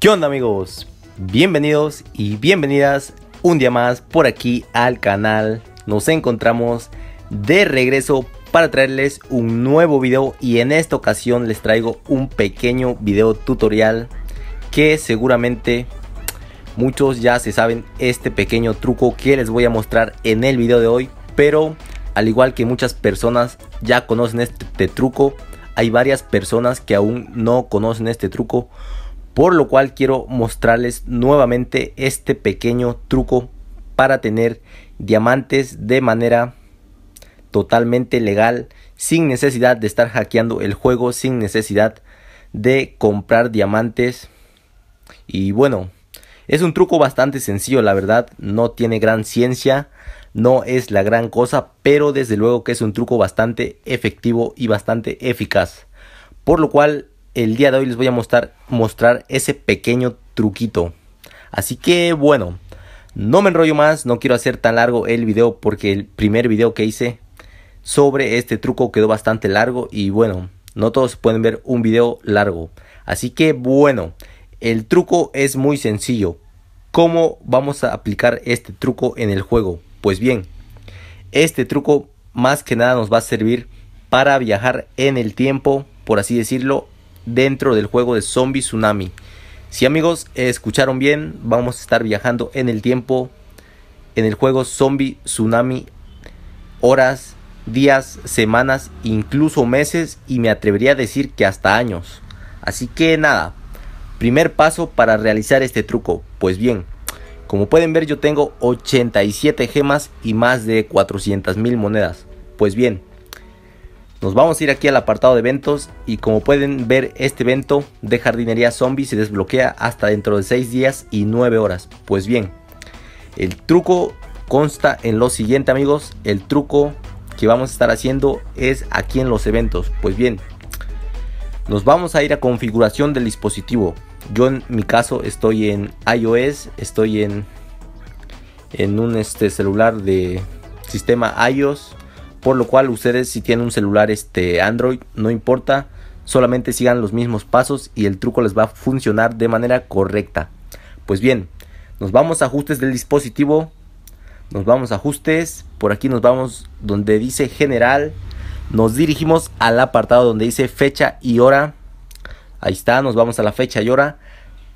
¿Qué onda amigos? Bienvenidos y bienvenidas un día más por aquí al canal. Nos encontramos de regreso para traerles un nuevo video y en esta ocasión les traigo un pequeño video tutorial que seguramente muchos ya se saben este pequeño truco que les voy a mostrar en el video de hoy pero al igual que muchas personas ya conocen este truco hay varias personas que aún no conocen este truco por lo cual quiero mostrarles nuevamente este pequeño truco para tener diamantes de manera totalmente legal sin necesidad de estar hackeando el juego sin necesidad de comprar diamantes. Y bueno es un truco bastante sencillo la verdad no tiene gran ciencia no es la gran cosa pero desde luego que es un truco bastante efectivo y bastante eficaz. Por lo cual el día de hoy les voy a mostrar, mostrar ese pequeño truquito. Así que bueno, no me enrollo más, no quiero hacer tan largo el video porque el primer video que hice sobre este truco quedó bastante largo y bueno, no todos pueden ver un video largo. Así que bueno, el truco es muy sencillo. ¿Cómo vamos a aplicar este truco en el juego? Pues bien, este truco más que nada nos va a servir para viajar en el tiempo, por así decirlo, dentro del juego de Zombie Tsunami. Si amigos escucharon bien, vamos a estar viajando en el tiempo en el juego Zombie Tsunami horas, días, semanas, incluso meses y me atrevería a decir que hasta años. Así que nada, primer paso para realizar este truco. Pues bien, como pueden ver yo tengo 87 gemas y más de 400 mil monedas. Pues bien, nos vamos a ir aquí al apartado de eventos y como pueden ver este evento de jardinería zombie se desbloquea hasta dentro de 6 días y 9 horas. Pues bien, el truco consta en lo siguiente amigos, el truco que vamos a estar haciendo es aquí en los eventos. Pues bien, nos vamos a ir a configuración del dispositivo. Yo en mi caso estoy en iOS, estoy en, en un este, celular de sistema iOS por lo cual ustedes si tienen un celular este Android no importa. Solamente sigan los mismos pasos y el truco les va a funcionar de manera correcta. Pues bien nos vamos a ajustes del dispositivo. Nos vamos a ajustes. Por aquí nos vamos donde dice general. Nos dirigimos al apartado donde dice fecha y hora. Ahí está nos vamos a la fecha y hora.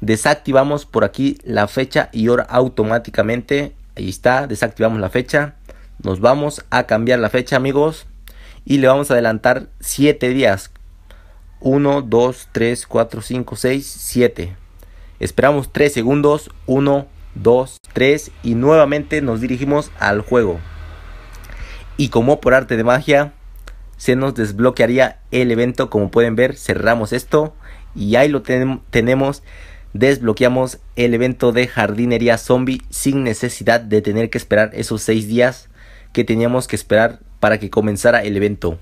Desactivamos por aquí la fecha y hora automáticamente. Ahí está desactivamos la fecha nos vamos a cambiar la fecha amigos y le vamos a adelantar 7 días. 1 2 3 4 5 6 7 esperamos 3 segundos. 1 2 3 y nuevamente nos dirigimos al juego. Y como por arte de magia se nos desbloquearía el evento. Como pueden ver cerramos esto y ahí lo tenemos. Desbloqueamos el evento de jardinería zombie sin necesidad de tener que esperar esos 6 días que teníamos que esperar para que comenzara el evento.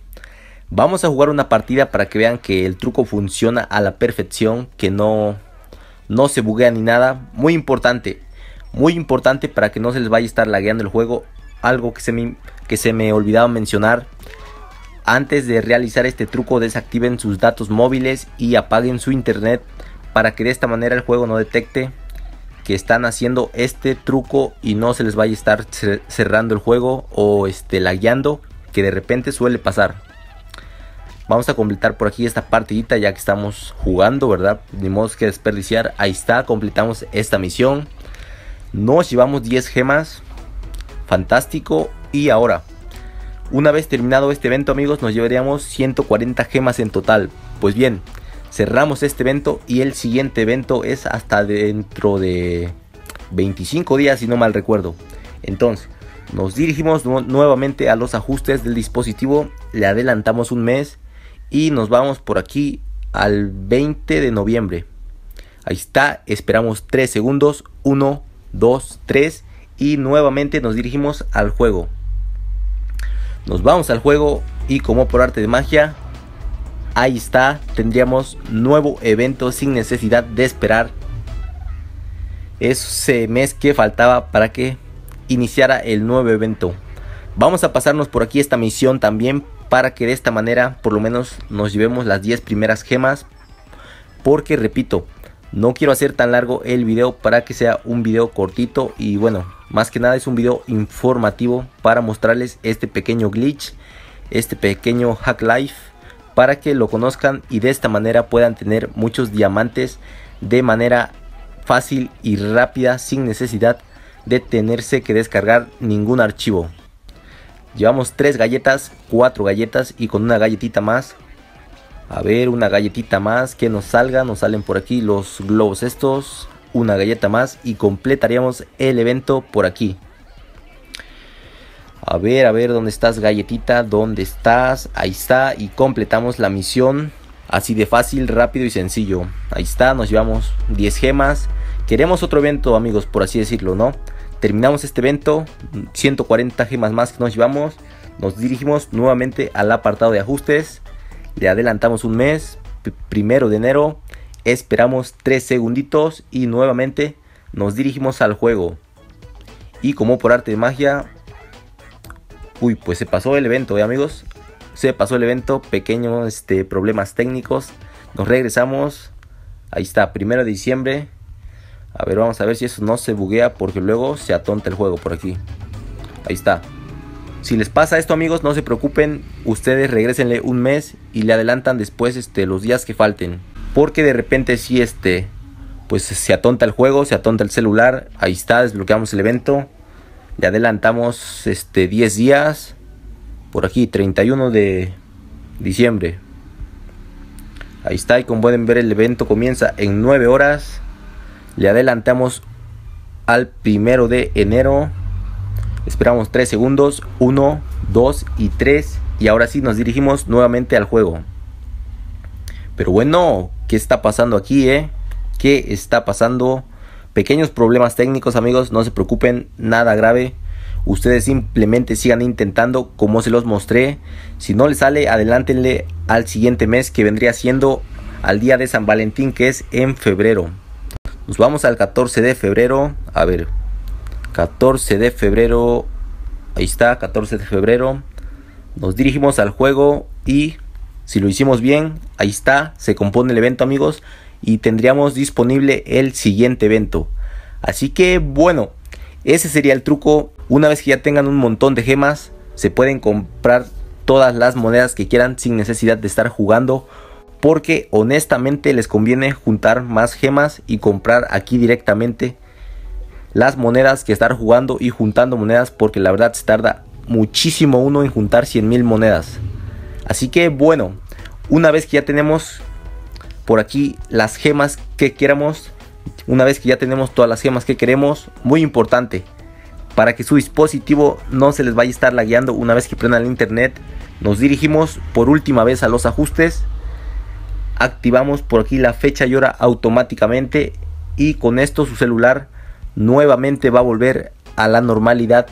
Vamos a jugar una partida para que vean que el truco funciona a la perfección, que no, no se buguea ni nada. Muy importante, muy importante para que no se les vaya a estar lagueando el juego. Algo que se me, que se me olvidaba mencionar. Antes de realizar este truco desactiven sus datos móviles y apaguen su internet para que de esta manera el juego no detecte están haciendo este truco y no se les vaya a estar cerrando el juego o este lagueando que de repente suele pasar. Vamos a completar por aquí esta partidita ya que estamos jugando, ¿verdad? Ni modo que desperdiciar. Ahí está, completamos esta misión. Nos llevamos 10 gemas. Fantástico. Y ahora, una vez terminado este evento amigos, nos llevaríamos 140 gemas en total. Pues bien, cerramos este evento y el siguiente evento es hasta dentro de 25 días si no mal recuerdo. Entonces, nos dirigimos nuevamente a los ajustes del dispositivo, le adelantamos un mes y nos vamos por aquí al 20 de noviembre. Ahí está, esperamos 3 segundos, 1, 2, 3 y nuevamente nos dirigimos al juego. Nos vamos al juego y como por arte de magia ahí está, tendríamos nuevo evento sin necesidad de esperar ese mes que faltaba para que iniciara el nuevo evento. Vamos a pasarnos por aquí esta misión también para que de esta manera por lo menos nos llevemos las 10 primeras gemas. Porque repito, No quiero hacer tan largo el video para que sea un video cortito y bueno, más que nada es un video informativo para mostrarles este pequeño glitch, este pequeño hack life para que lo conozcan y de esta manera puedan tener muchos diamantes de manera fácil y rápida sin necesidad de tenerse que descargar ningún archivo. Llevamos tres galletas, cuatro galletas y con una galletita más a ver, una galletita más que nos salga. Nos salen por aquí los globos estos. Una galleta más y completaríamos el evento por aquí. A ver, a ver, ¿dónde estás galletita? ¿Dónde estás? Ahí está y completamos la misión. Así de fácil, rápido y sencillo. Ahí está, nos llevamos 10 gemas. Queremos otro evento, amigos, por así decirlo, ¿no? Terminamos este evento, 140 gemas más que nos llevamos. Nos dirigimos nuevamente al apartado de ajustes le adelantamos un mes, primero de enero, esperamos 3 segunditos y nuevamente nos dirigimos al juego. Y como por arte de magia, uy, pues se pasó el evento, ¿eh, amigos? Se pasó el evento, pequeños este, problemas técnicos. Nos regresamos. Ahí está, primero de diciembre. A ver, vamos a ver si eso no se buguea porque luego se atonta el juego por aquí. Ahí está. Si les pasa esto amigos, no se preocupen, ustedes regresenle un mes y le adelantan después este, los días que falten. Porque de repente si este, pues se atonta el juego, se atonta el celular, ahí está, desbloqueamos el evento. Le adelantamos este 10 días, por aquí 31 de diciembre. Ahí está y como pueden ver el evento comienza en 9 horas. Le adelantamos al primero de enero Esperamos 3 segundos, 1, 2 y 3 y ahora sí nos dirigimos nuevamente al juego. Pero bueno, ¿qué está pasando aquí, eh? ¿Qué está pasando? Pequeños problemas técnicos, amigos, no se preocupen, nada grave. Ustedes simplemente sigan intentando como se los mostré. Si no les sale, adelántenle al siguiente mes que vendría siendo al día de San Valentín, que es en febrero. Nos vamos al 14 de febrero. A ver, 14 de febrero. Ahí está, 14 de febrero. Nos dirigimos al juego y si lo hicimos bien, ahí está, se compone el evento amigos y tendríamos disponible el siguiente evento. Así que bueno, ese sería el truco. Una vez que ya tengan un montón de gemas, se pueden comprar todas las monedas que quieran sin necesidad de estar jugando. Porque honestamente les conviene juntar más gemas y comprar aquí directamente las monedas que estar jugando y juntando monedas porque la verdad se tarda muchísimo uno en juntar 100 mil monedas. Así que bueno, una vez que ya tenemos por aquí las gemas que queramos, una vez que ya tenemos todas las gemas que queremos, muy importante, para que su dispositivo no se les vaya a estar lagueando una vez que prendan el internet, nos dirigimos por última vez a los ajustes, activamos por aquí la fecha y hora automáticamente y con esto su celular nuevamente va a volver a la normalidad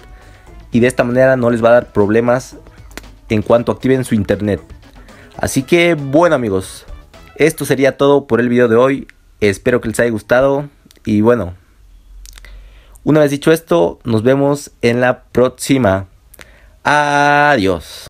y de esta manera no les va a dar problemas en cuanto activen su internet. Así que bueno amigos, esto sería todo por el video de hoy. Espero que les haya gustado y bueno, una vez dicho esto, nos vemos en la próxima. Adiós.